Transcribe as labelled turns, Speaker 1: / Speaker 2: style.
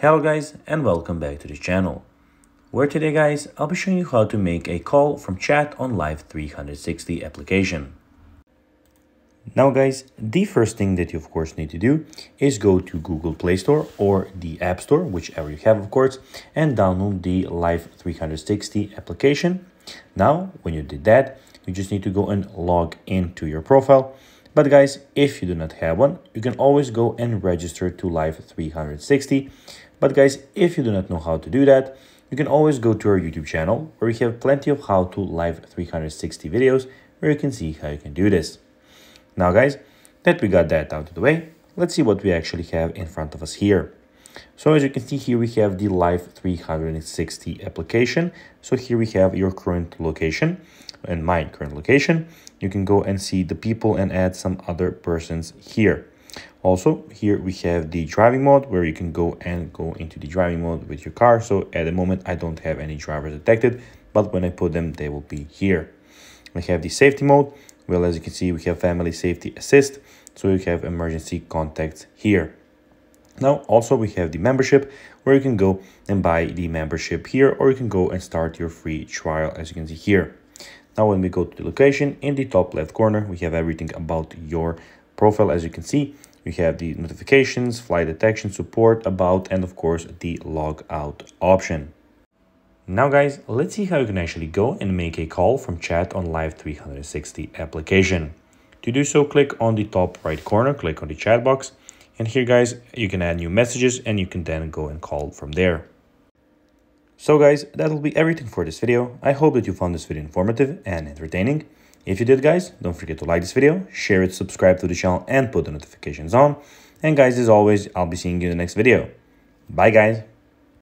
Speaker 1: Hello guys and welcome back to the channel. Where today guys, I'll be showing you how to make a call from chat on Life360 application. Now guys, the first thing that you of course need to do is go to Google Play Store or the App Store, whichever you have of course, and download the Life360 application. Now, when you did that, you just need to go and log into your profile but guys, if you do not have one, you can always go and register to Life360. But guys, if you do not know how to do that, you can always go to our YouTube channel where we have plenty of how to Life360 videos where you can see how you can do this. Now guys, that we got that out of the way, let's see what we actually have in front of us here. So as you can see here, we have the Life360 application. So here we have your current location and my current location you can go and see the people and add some other persons here. Also, here we have the driving mode where you can go and go into the driving mode with your car. So at the moment, I don't have any drivers detected, but when I put them, they will be here. We have the safety mode. Well, as you can see, we have family safety assist. So you have emergency contacts here. Now, also we have the membership where you can go and buy the membership here, or you can go and start your free trial as you can see here. Now when we go to the location, in the top left corner, we have everything about your profile. As you can see, you have the notifications, flight detection support, about, and of course the log out option. Now guys, let's see how you can actually go and make a call from chat on Life360 application. To do so, click on the top right corner, click on the chat box. And here guys, you can add new messages and you can then go and call from there. So guys, that will be everything for this video. I hope that you found this video informative and entertaining. If you did guys, don't forget to like this video, share it, subscribe to the channel and put the notifications on. And guys, as always, I'll be seeing you in the next video. Bye guys.